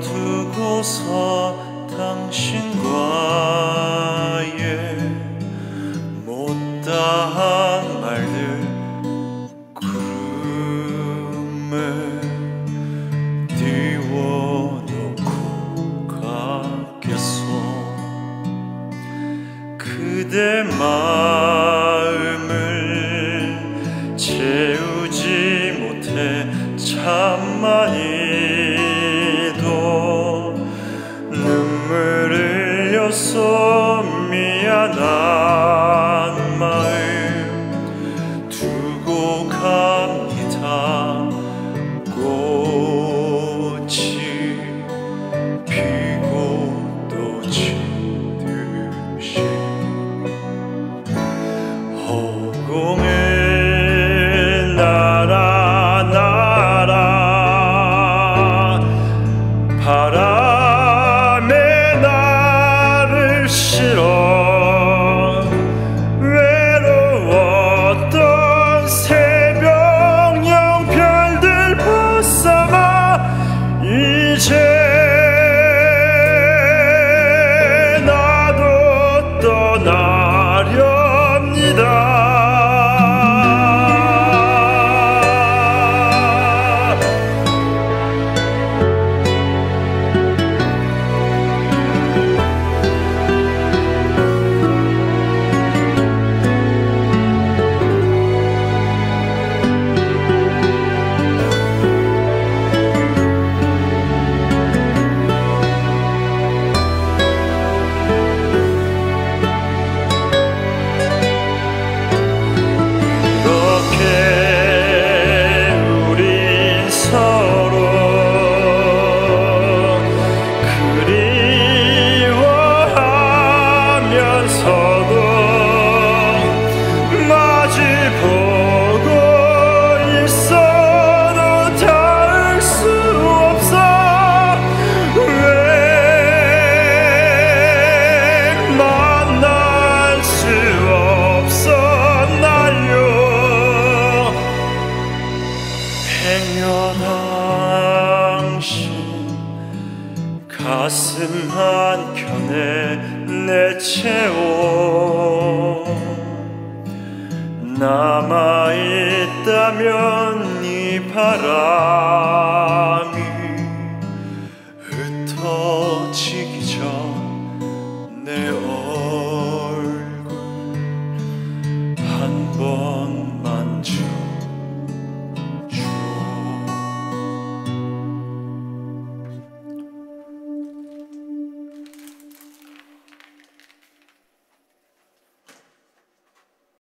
두고서 당신과 somiana 생여 당신 가슴 한켠에 내채워 남아있다면 이 바람